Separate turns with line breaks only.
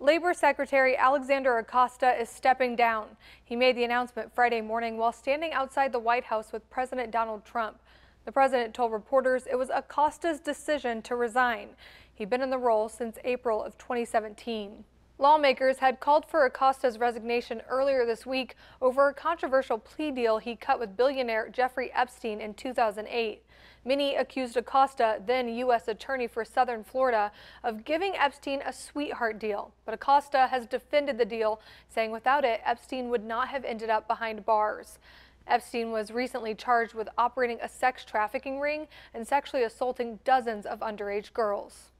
Labor Secretary Alexander Acosta is stepping down. He made the announcement Friday morning while standing outside the White House with President Donald Trump. The president told reporters it was Acosta's decision to resign. He'd been in the role since April of 2017. Lawmakers had called for Acosta's resignation earlier this week over a controversial plea deal he cut with billionaire Jeffrey Epstein in 2008. Many accused Acosta, then U.S. Attorney for Southern Florida, of giving Epstein a sweetheart deal. But Acosta has defended the deal, saying without it, Epstein would not have ended up behind bars. Epstein was recently charged with operating a sex trafficking ring and sexually assaulting dozens of underage girls.